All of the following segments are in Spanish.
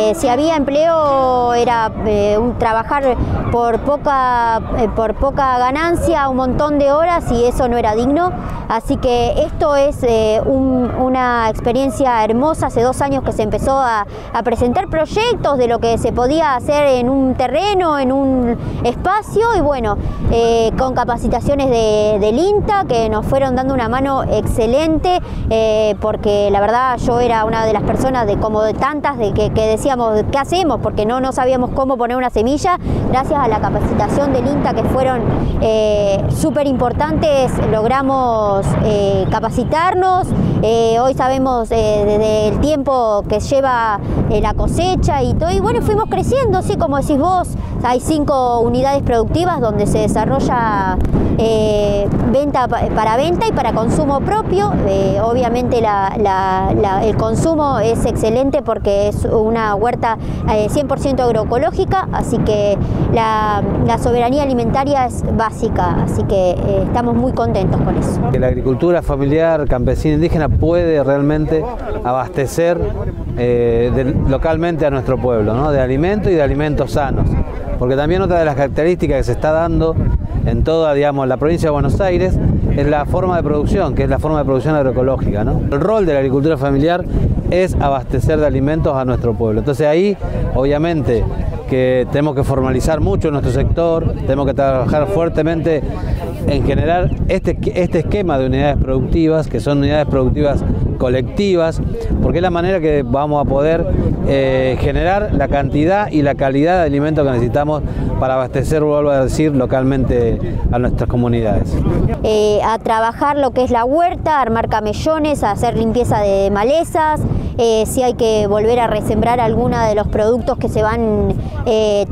Eh, si había empleo era eh, trabajar por poca, eh, por poca ganancia, un montón de horas y eso no era digno. Así que esto es una experiencia hermosa. Hace dos años que se empezó a, presentar proyectos de lo que se podía hacer en un terreno, en un espacio y bueno, con capacitaciones del INTA que nos fueron dando una mano excelente porque la verdad yo era una de las personas de como de tantas de que que ¿qué hacemos? Porque no, no sabíamos cómo poner una semilla. Gracias a la capacitación del INTA que fueron eh, súper importantes, logramos eh, capacitarnos. Eh, hoy sabemos desde el tiempo que lleva la cosecha y todo. Y bueno, fuimos creciendo, sí, como decís vos, hay cinco unidades productivas donde se desarrolla venta para venta y para consumo propio. obviamente el consumo es excelente porque es un una huerta 100% eh, agroecológica, así que la, soberanía alimentaria es básica, así que eh, estamos muy contentos con eso. La agricultura familiar campesina indígena puede realmente abastecer eh, localmente a nuestro pueblo, de alimentos y de alimentos sanos, porque también otra de las características que se está dando en toda digamos, la provincia de Buenos Aires es la forma de producción, que es la forma de producción agroecológica. El rol de la agricultura familiar es abastecer de alimentos a nuestro pueblo. Entonces ahí, obviamente, que tenemos que formalizar mucho nuestro sector, tenemos que trabajar fuertemente en generar este, este esquema de unidades productivas, que son unidades productivas colectivas, porque es la manera que vamos a poder eh, generar la cantidad y la calidad de alimentos que necesitamos para abastecer, vuelvo a decir, localmente a nuestras comunidades. Eh, a trabajar lo que es la huerta, armar camellones, a hacer limpieza de malezas, eh, si hay que volver a resembrar alguna de los productos que se van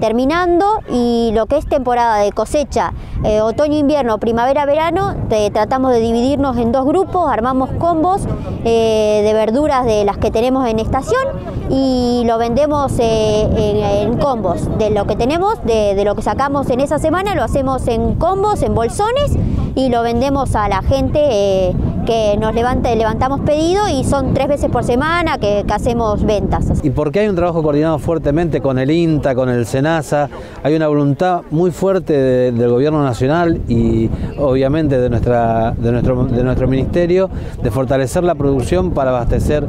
terminando y lo que es temporada de cosecha, otoño, invierno, primavera, verano, tratamos de dividirnos en dos grupos, armamos combos de verduras de las que tenemos en estación y lo vendemos en, combos, de lo que tenemos, de, lo que sacamos en esa semana, lo hacemos en combos, en bolsones y lo vendemos a la gente que nos levante, levantamos pedido y son tres veces por semana que, hacemos ventas. ¿Y porque hay un trabajo coordinado fuertemente con el INTA, con el SENASA? Hay una voluntad muy fuerte del gobierno nacional y obviamente de, nuestra, de, nuestro, de nuestro ministerio de fortalecer la producción para abastecer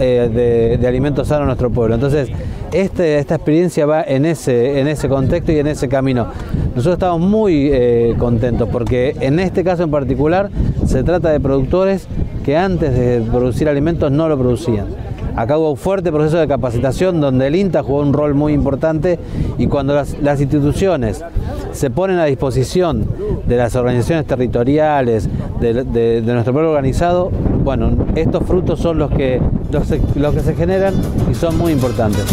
eh, de, alimentos sanos a nuestro pueblo. Entonces, este, esta experiencia va en ese, en ese contexto y en ese camino. Nosotros estamos muy eh, contentos porque en este caso en particular se trata de productores que antes de producir alimentos no lo producían. Acá hubo un fuerte proceso de capacitación donde el INTA jugó un rol muy importante y cuando las, instituciones se ponen a disposición de las organizaciones territoriales, de, nuestro pueblo organizado, bueno, estos frutos son los que, los que se generan y son muy importantes.